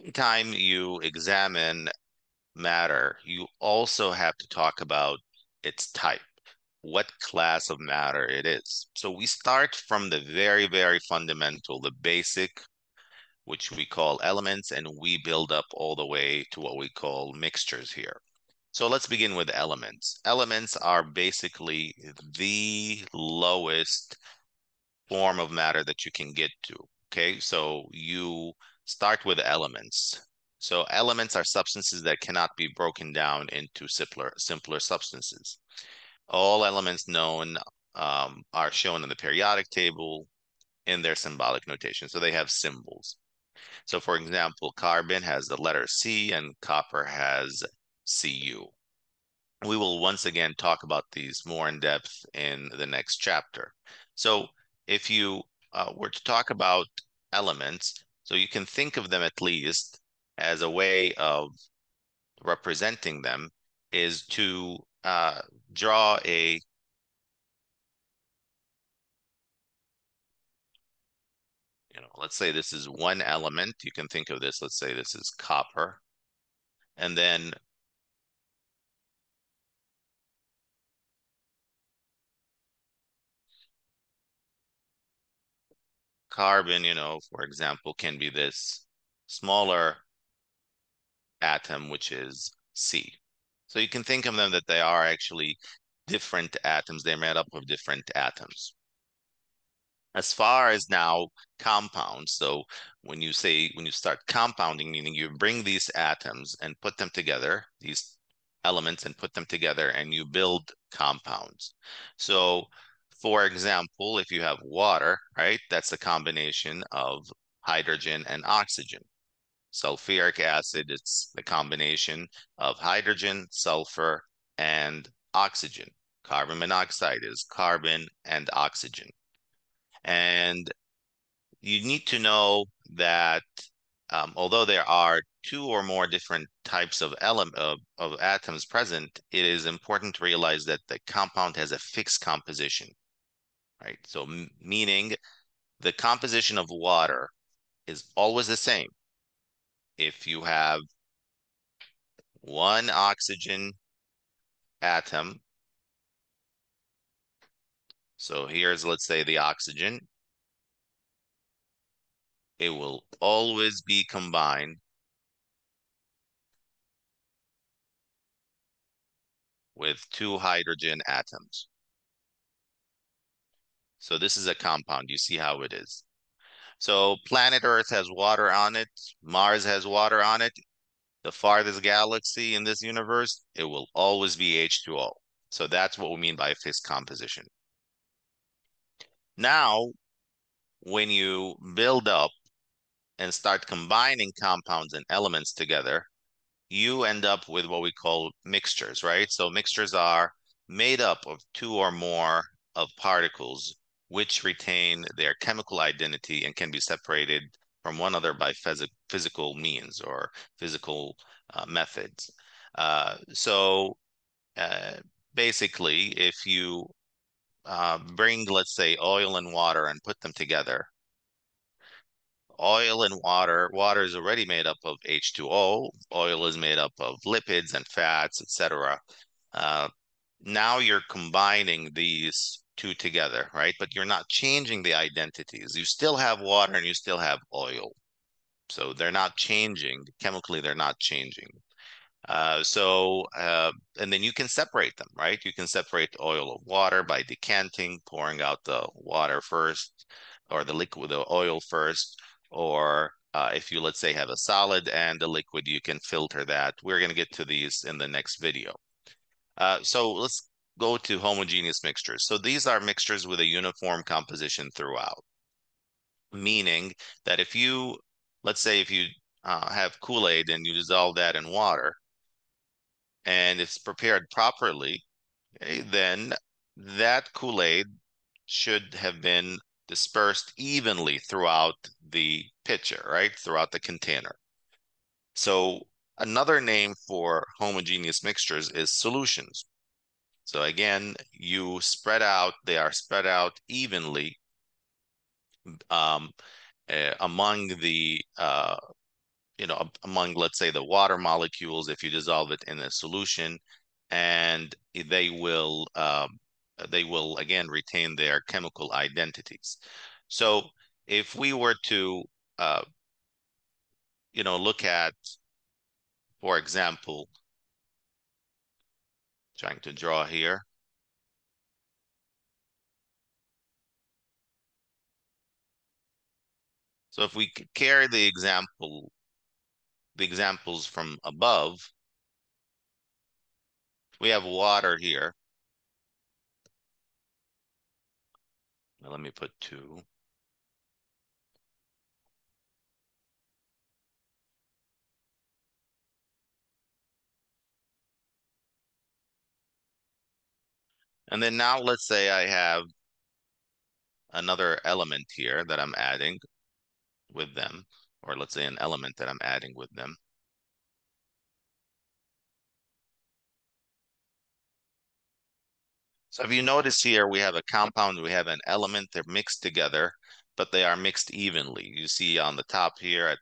anytime you examine matter, you also have to talk about its type, what class of matter it is. So we start from the very, very fundamental, the basic, which we call elements, and we build up all the way to what we call mixtures here. So let's begin with elements. Elements are basically the lowest form of matter that you can get to. Okay, so you start with elements. So elements are substances that cannot be broken down into simpler, simpler substances. All elements known um, are shown in the periodic table in their symbolic notation. So they have symbols. So for example, carbon has the letter C and copper has Cu. We will once again talk about these more in depth in the next chapter. So if you uh, were to talk about elements, so you can think of them at least as a way of representing them is to uh, draw a you know, let's say this is one element. You can think of this, let's say this is copper. And then carbon, you know, for example, can be this smaller atom, which is C. So you can think of them that they are actually different atoms. They're made up of different atoms. As far as now compounds, so when you say, when you start compounding, meaning you bring these atoms and put them together, these elements and put them together and you build compounds. So for example, if you have water, right, that's a combination of hydrogen and oxygen. Sulfuric acid, it's the combination of hydrogen, sulfur, and oxygen. Carbon monoxide is carbon and oxygen. And you need to know that um, although there are two or more different types of element of, of atoms present, it is important to realize that the compound has a fixed composition, right? So meaning the composition of water is always the same if you have one oxygen atom, so here's, let's say, the oxygen, it will always be combined with two hydrogen atoms. So this is a compound. You see how it is. So planet Earth has water on it. Mars has water on it. The farthest galaxy in this universe, it will always be H2O. So that's what we mean by fixed composition. Now, when you build up and start combining compounds and elements together, you end up with what we call mixtures, right? So mixtures are made up of two or more of particles which retain their chemical identity and can be separated from one another by phys physical means or physical uh, methods. Uh, so uh, basically, if you uh, bring, let's say, oil and water and put them together, oil and water, water is already made up of H2O, oil is made up of lipids and fats, etc. Uh, now you're combining these two together, right? But you're not changing the identities. You still have water and you still have oil. So they're not changing. Chemically, they're not changing. Uh, so, uh, and then you can separate them, right? You can separate oil of water by decanting, pouring out the water first, or the liquid, the oil first, or uh, if you, let's say, have a solid and a liquid, you can filter that. We're going to get to these in the next video. Uh, so let's go to homogeneous mixtures. So these are mixtures with a uniform composition throughout, meaning that if you, let's say if you uh, have Kool-Aid and you dissolve that in water and it's prepared properly, okay, then that Kool-Aid should have been dispersed evenly throughout the pitcher, right? Throughout the container. So another name for homogeneous mixtures is solutions. So again, you spread out, they are spread out evenly um, uh, among the uh, you know, among, let's say, the water molecules if you dissolve it in a solution, and they will um, they will again retain their chemical identities. So if we were to uh, you know look at, for example, trying to draw here. So if we carry the example, the examples from above, we have water here. Now let me put two. And then now let's say I have another element here that I'm adding with them, or let's say an element that I'm adding with them. So if you notice here, we have a compound, we have an element, they're mixed together, but they are mixed evenly. You see on the top here, at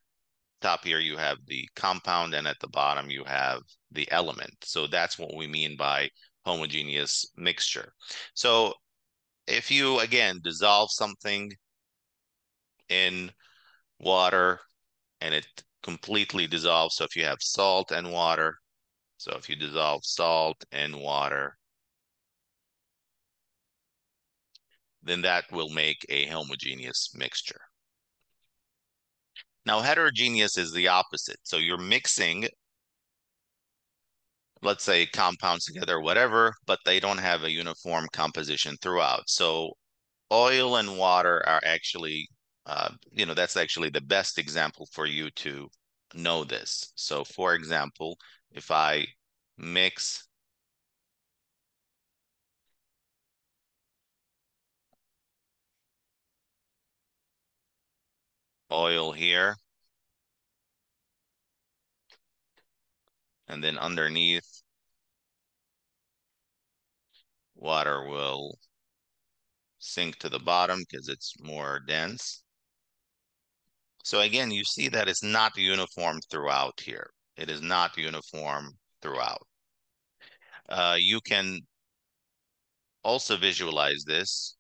top here, you have the compound, and at the bottom, you have the element. So that's what we mean by homogeneous mixture. So if you, again, dissolve something in water and it completely dissolves, so if you have salt and water, so if you dissolve salt and water, then that will make a homogeneous mixture. Now, heterogeneous is the opposite. So you're mixing, let's say, compounds together, whatever, but they don't have a uniform composition throughout. So oil and water are actually, uh, you know, that's actually the best example for you to know this. So for example, if I mix oil here. And then underneath, water will sink to the bottom because it's more dense. So again, you see that it's not uniform throughout here. It is not uniform throughout. Uh, you can also visualize this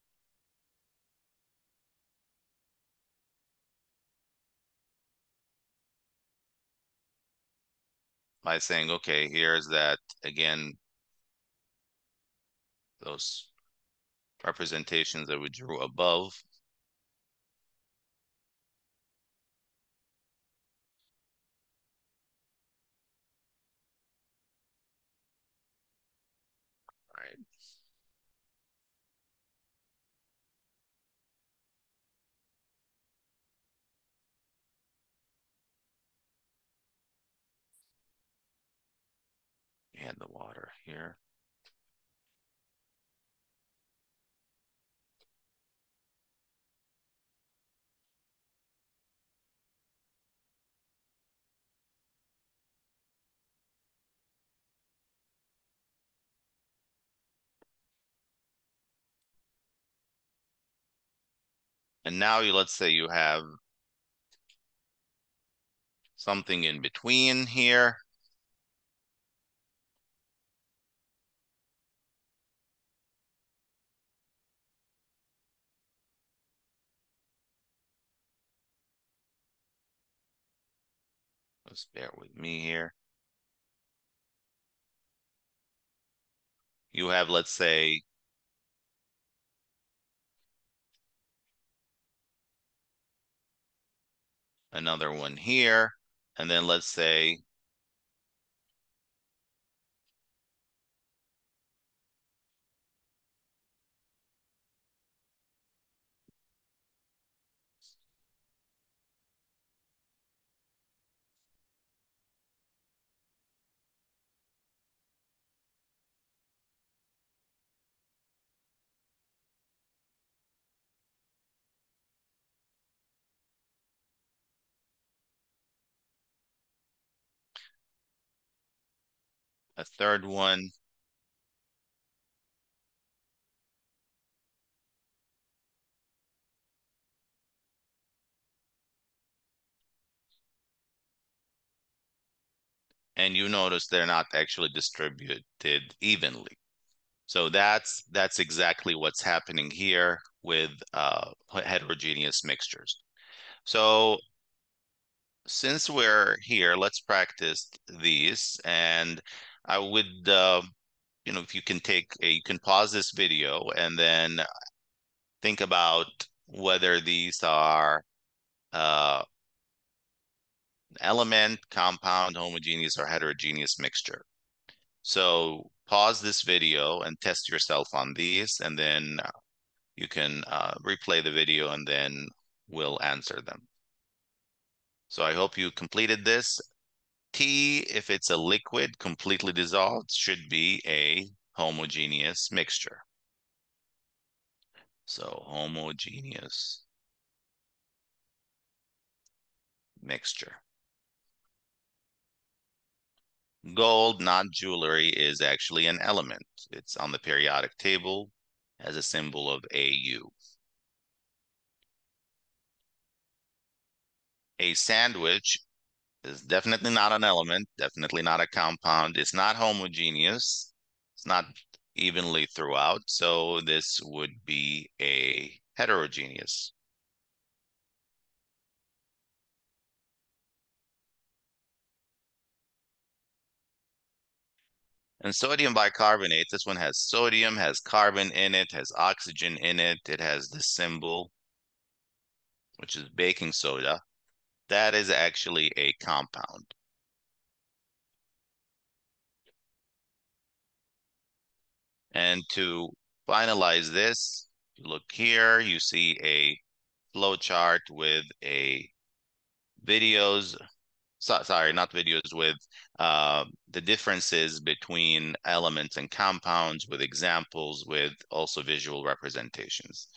by saying, okay, here's that, again, those representations that we drew above. All right. Add the water here. And now you let's say you have something in between here. Just bear with me here. You have, let's say, another one here. And then let's say a third one. and you notice they're not actually distributed evenly. So that's that's exactly what's happening here with uh, heterogeneous mixtures. So since we're here, let's practice these. And I would, uh, you know, if you can take, a, you can pause this video and then think about whether these are uh, element, compound, homogeneous, or heterogeneous mixture. So pause this video and test yourself on these, and then you can uh, replay the video and then we'll answer them. So I hope you completed this. Tea, if it's a liquid completely dissolved, should be a homogeneous mixture. So homogeneous mixture. Gold, not jewelry, is actually an element. It's on the periodic table as a symbol of AU. A sandwich is definitely not an element, definitely not a compound. It's not homogeneous. It's not evenly throughout. So this would be a heterogeneous. And sodium bicarbonate, this one has sodium, has carbon in it, has oxygen in it. It has the symbol, which is baking soda. That is actually a compound. And to finalize this, look here, you see a flow chart with a videos, so, sorry, not videos, with uh, the differences between elements and compounds with examples with also visual representations.